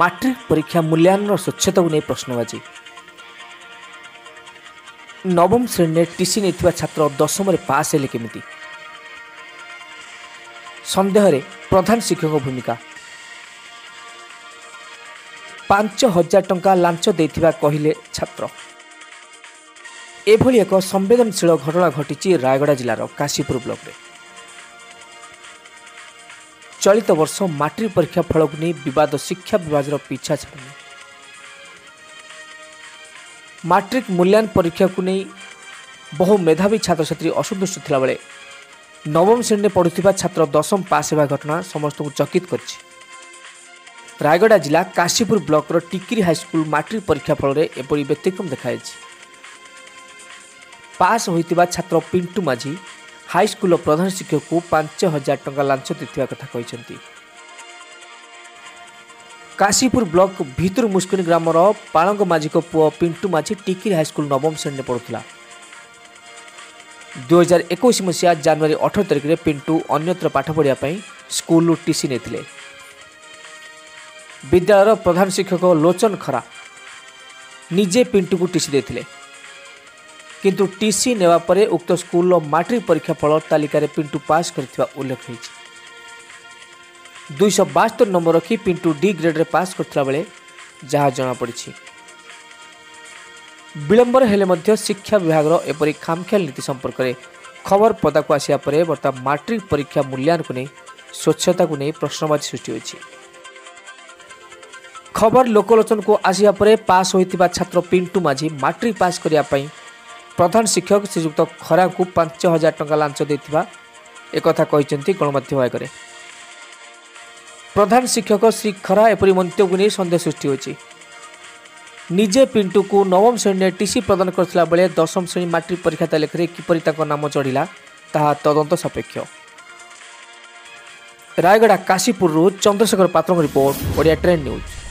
matric ପରୀକ୍ଷା ମୂଲ୍ୟାୟନର ସ୍ୱଚ୍ଛତାକୁ ନେଇ ପ୍ରଶ୍ନବାଚୀ ନବମ ଶ୍ରେଣୀରେ ଟିସି ନେଇଥିବା ଛାତ୍ର ଦଶମରେ ପାସ୍ ହେଲେ କେମିତି ସନ୍ଦେହରେ ପ୍ରଧାନ ଶିକ୍ଷକ ଭୂମିକା ପାଞ୍ଚ ହଜାର ଟଙ୍କା ଲାଞ୍ଚ ଦେଇଥିବା କହିଲେ ଛାତ୍ର ଏଭଳି ଏକ ସମ୍ବେଦନଶୀଳ ଘଟଣା ଘଟିଛି ରାୟଗଡ଼ା ଜିଲ୍ଲାର କାଶୀପୁର ବ୍ଲକରେ চলিত বর্ষ মাট্রিক পরীক্ষা ফলকু নিয়ে বিবাদ শিক্ষা বিভাগের পিছা ছাড়ুনি মাট্রিক মূল্যায়ন পরীক্ষাকে নিয়ে বহু মেধাবী ছাত্রছাত্রী অসন্তুষ্ট থাকবে নবম শ্রেণী পড়ুয়া ছাত্র দশম পাস হওয়া ঘটনা সমস্ত চকিত করছে রায়গড়া জেলা কাশীপুর ব্লকর টিকিরি হাইস্কুল মাট্রিক পরীক্ষা ফলরে এপরি ব্যতিক্রম দেখাইছে পাস হয়ে ছাত্র পিন্টু মাঝি ହାଇସ୍କୁଲର ପ୍ରଧାନ ଶିକ୍ଷକକୁ ପାଞ୍ଚ ହଜାର ଟଙ୍କା ଲାଞ୍ଚ ଦେଇଥିବା କଥା କହିଛନ୍ତି କାଶୀପୁର ବ୍ଲକ ଭିତରୁ ମୁସ୍କିନ ଗ୍ରାମର ପାଳଙ୍ଗ ମାଝୀଙ୍କ ପୁଅ ପିଣ୍ଟୁ ମାଝୀ ଟିକିରି ହାଇସ୍କୁଲ ନବମ ଶ୍ରେଣୀରେ ପଢ଼ୁଥିଲା ଦୁଇହଜାର ଏକୋଇଶ ମସିହା ଜାନୁଆରୀ ଅଠର ତାରିଖରେ ପିଣ୍ଟୁ ଅନ୍ୟତ୍ର ପାଠ ପଢ଼ିବା ପାଇଁ ସ୍କୁଲରୁ ଟିସି ନେଇଥିଲେ ବିଦ୍ୟାଳୟର ପ୍ରଧାନ ଶିକ୍ଷକ ଲୋଚନ ଖରା ନିଜେ ପିଣ୍ଟୁକୁ ଟିସି ଦେଇଥିଲେ କିନ୍ତୁ ଟିସି ନେବା ପରେ ଉକ୍ତ ସ୍କୁଲର ମାଟ୍ରିକ୍ ପରୀକ୍ଷା ଫଳ ତାଲିକାରେ ପିଣ୍ଟୁ ପାସ୍ କରିଥିବା ଉଲ୍ଲେଖ ହୋଇଛି ଦୁଇଶହ ବାସ୍ତରି ନମ୍ବର ରଖି ପିଣ୍ଟୁ ଡି ଗ୍ରେଡ଼ରେ ପାସ୍ କରିଥିଲା ବେଳେ ଯାହା ଜଣାପଡ଼ିଛି ବିଳମ୍ବରେ ହେଲେ ମଧ୍ୟ ଶିକ୍ଷା ବିଭାଗର ଏପରି ଖାମଖିଆଲ ନୀତି ସମ୍ପର୍କରେ ଖବର ପଦାକୁ ଆସିବା ପରେ ବର୍ତ୍ତମାନ ମାଟ୍ରିକ୍ ପରୀକ୍ଷା ମୂଲ୍ୟାୟନକୁ ନେଇ ସ୍ୱଚ୍ଛତାକୁ ନେଇ ପ୍ରଶ୍ନବାଚୀ ସୃଷ୍ଟି ହୋଇଛି খবর লোকলোচনকু আসা পরে পাস হয়ে ছাত্র পিন্টু মাঝি মাট্রিক পাস করা ପ୍ରଧାନ ଶିକ୍ଷକ ଶ୍ରୀଯୁକ୍ତ ଖରାକୁ ପାଞ୍ଚ ହଜାର ଟଙ୍କା ଲାଞ୍ଚ ଦେଇଥିବା একথা କହିଛନ୍ତି ଗଣମାଧ୍ୟମ ଆଗରେ ପ୍ରଧାନ ଶିକ୍ଷକ ଶ୍ରୀ ଖରା ଏପରି ମନ୍ତବ୍ୟକୁ ନେଇ ସନ୍ଦେହ ସୃଷ୍ଟି ହୋଇଛି ନିଜେ ପିଣ୍ଟୁକୁ ନବମ ଶ୍ରେଣୀରେ ଟିସି ପ୍ରଦାନ କରିଥିଲା ବେଳେ ଦଶମ ଶ୍ରେଣୀ ମାଟ୍ରିକ ପରୀକ୍ଷା ତାଲିକାରେ କିପରି ତାଙ୍କ ନାମ ଚଢ଼ିଲା ତାହା ତଦନ୍ତ ସାପେକ୍ଷ ରାୟଗଡ଼ା କାଶୀପୁରରୁ ଚନ୍ଦ୍ରଶେଖର ପାତ୍ରଙ୍କ ରିପୋର୍ଟ ଓଡ଼ିଆ ଟ୍ରେନ୍ ନ୍ୟୁଜ୍